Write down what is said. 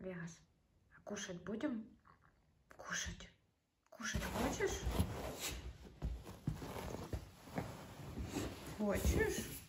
Вегас, а кушать будем? Кушать. Кушать хочешь? Хочешь?